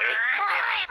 Bye.